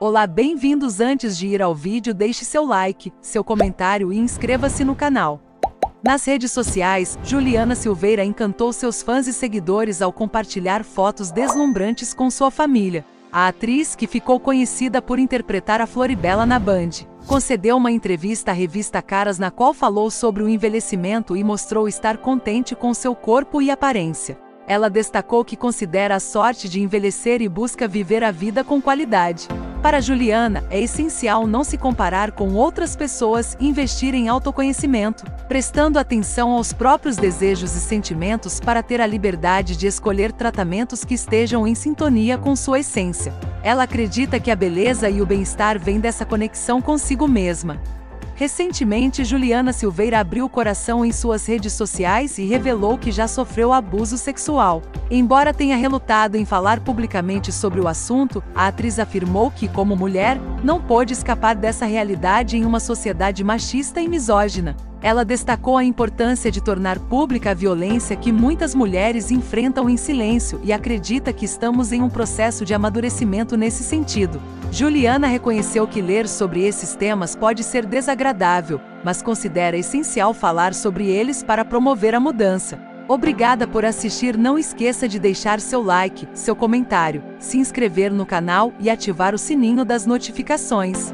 Olá, bem-vindos! Antes de ir ao vídeo, deixe seu like, seu comentário e inscreva-se no canal. Nas redes sociais, Juliana Silveira encantou seus fãs e seguidores ao compartilhar fotos deslumbrantes com sua família. A atriz, que ficou conhecida por interpretar a Floribela na Band, concedeu uma entrevista à revista Caras na qual falou sobre o envelhecimento e mostrou estar contente com seu corpo e aparência. Ela destacou que considera a sorte de envelhecer e busca viver a vida com qualidade. Para Juliana, é essencial não se comparar com outras pessoas e investir em autoconhecimento, prestando atenção aos próprios desejos e sentimentos para ter a liberdade de escolher tratamentos que estejam em sintonia com sua essência. Ela acredita que a beleza e o bem-estar vêm dessa conexão consigo mesma. Recentemente, Juliana Silveira abriu o coração em suas redes sociais e revelou que já sofreu abuso sexual. Embora tenha relutado em falar publicamente sobre o assunto, a atriz afirmou que, como mulher, não pôde escapar dessa realidade em uma sociedade machista e misógina. Ela destacou a importância de tornar pública a violência que muitas mulheres enfrentam em silêncio e acredita que estamos em um processo de amadurecimento nesse sentido. Juliana reconheceu que ler sobre esses temas pode ser desagradável, mas considera essencial falar sobre eles para promover a mudança. Obrigada por assistir. Não esqueça de deixar seu like, seu comentário, se inscrever no canal e ativar o sininho das notificações.